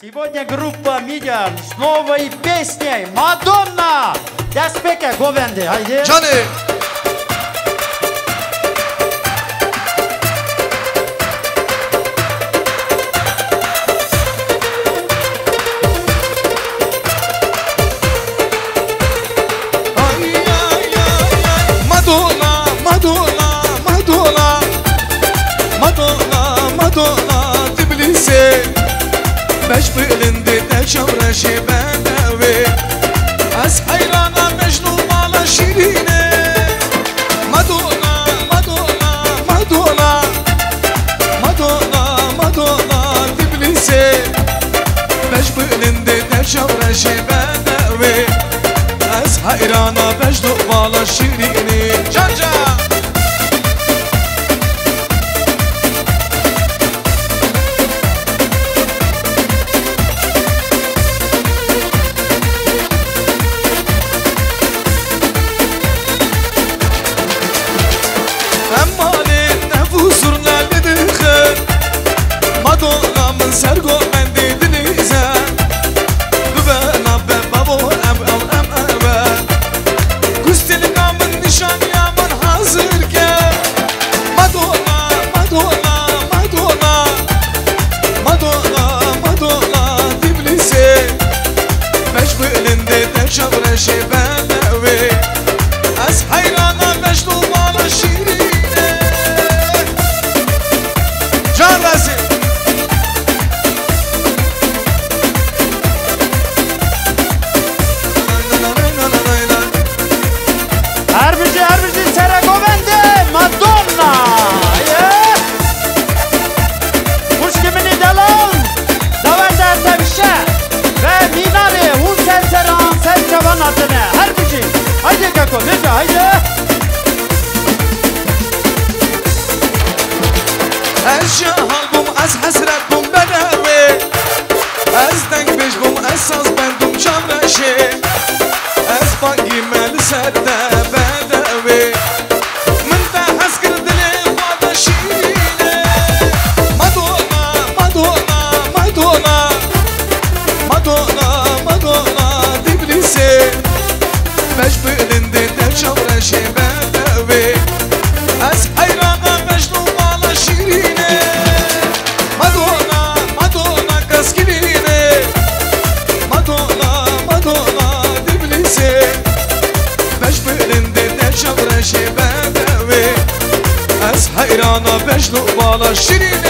Сегодня группа Мидиан с новой песней «Мадонна». Дяспеке Говенде. Айде. Джонни. Madonna, Madonna, Madonna, Madonna. بش بلند دشم رشی بدوی از حیرانم مجنون مالا شیرینه مدونا مدونا مدونا مدونا مدونا تبلیسه بش بلند دشم رشی بدوی از حیرانم مجنون مالا شیرینه can beşi Ez bak gimeli serde Ana Chiri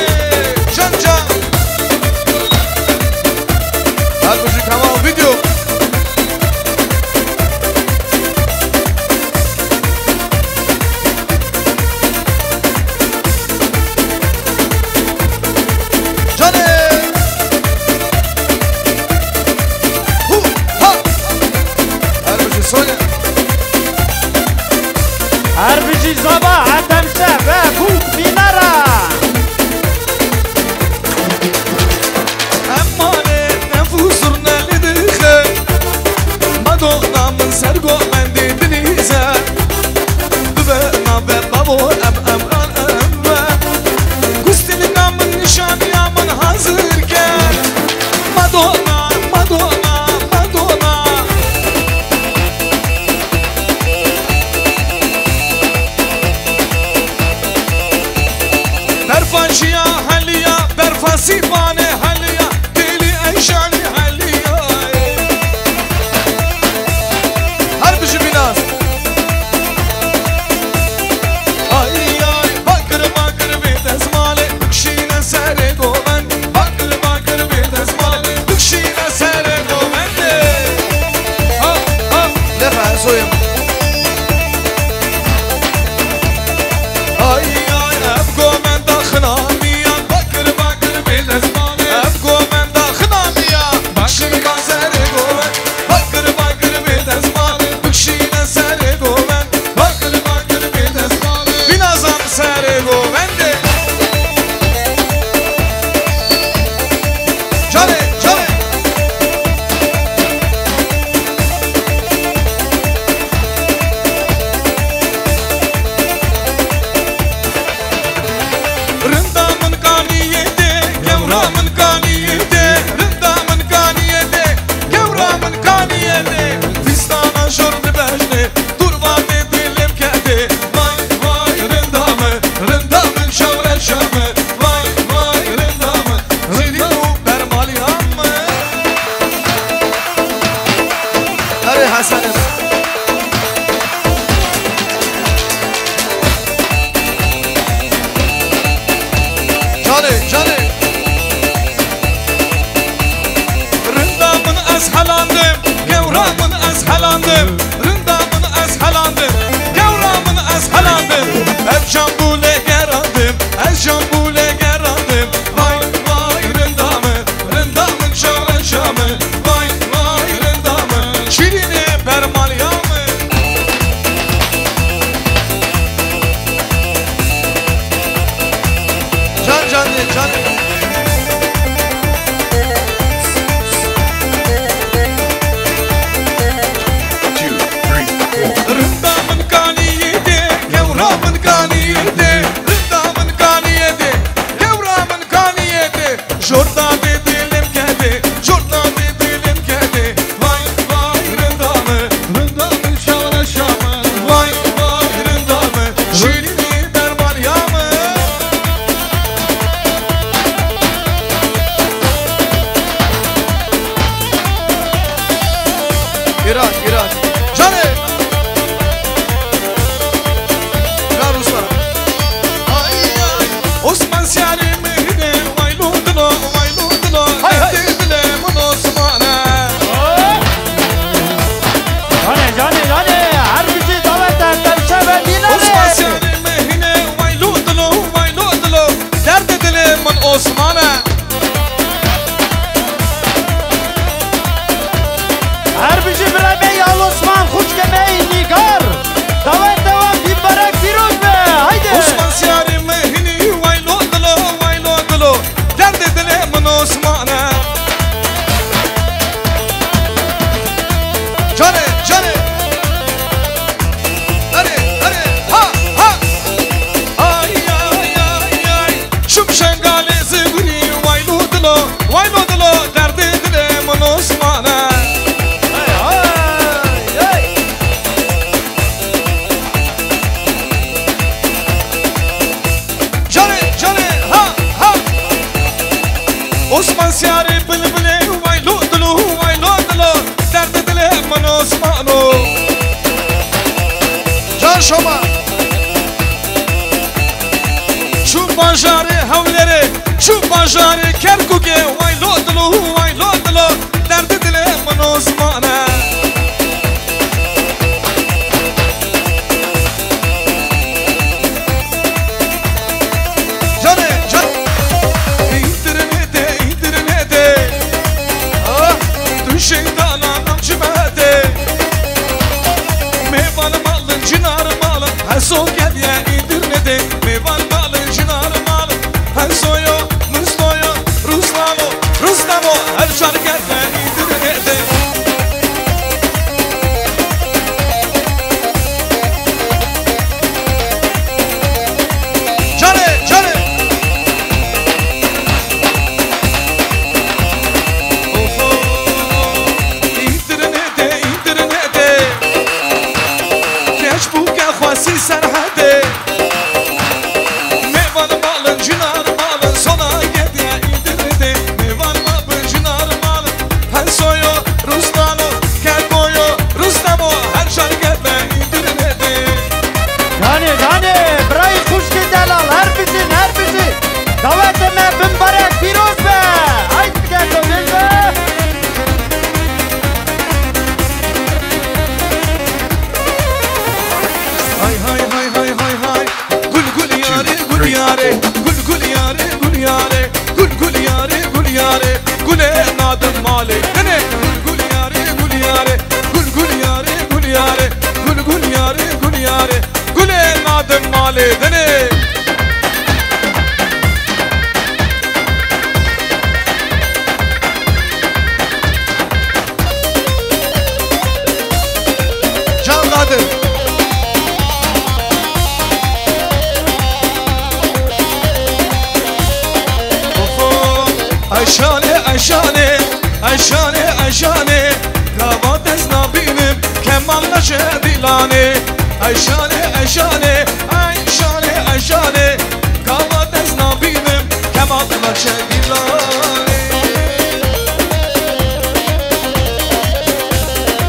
jump داره گل نادم مال دنه جان نادم اشانه اشانه اشانه اشانه کابات از نبینم که من نشه دیلانه Айшане, айшане, айшане, айшане Камат ez nabinem, kemat lakşe dilane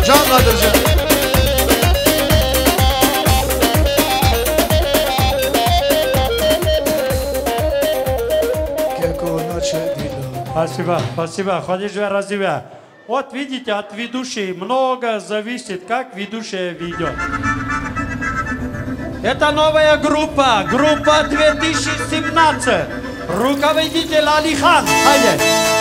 Can Nadir Can Спасибо, спасибо, Хадижа Разивя. Вот видите, от ведущей много зависит, как ведущая ведет. Это новая группа, группа 2017. Руководитель Алихан. Хаяй.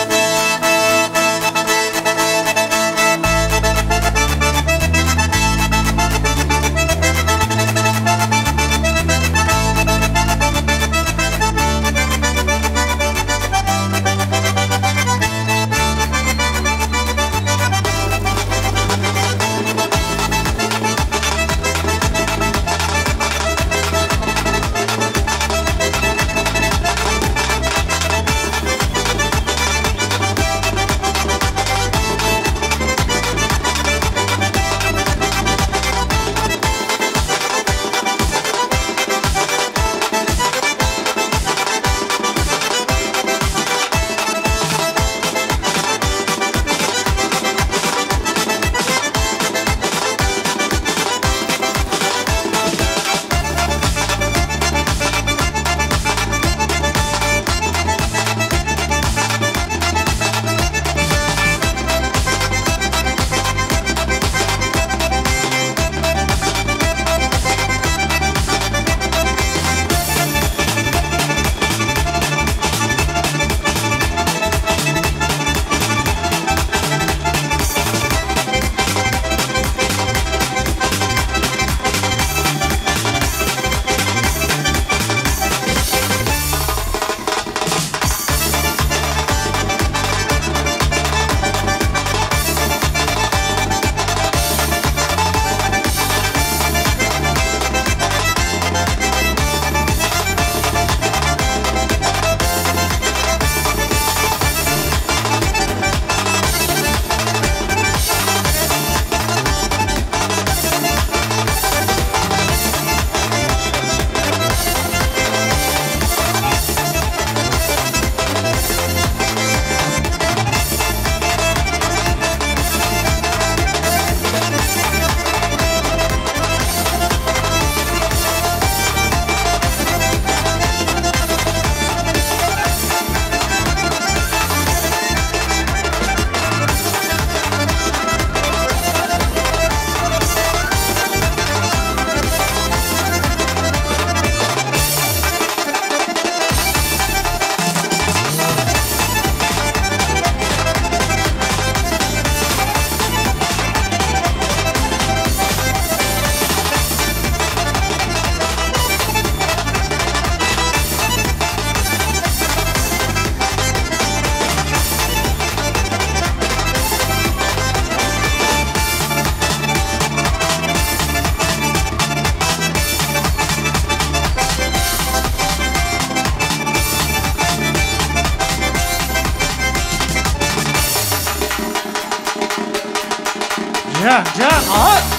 行行，好。